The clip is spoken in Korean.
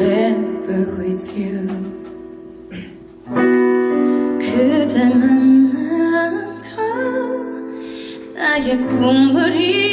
forever with you 그대 만난 건 나의 꿈을 이루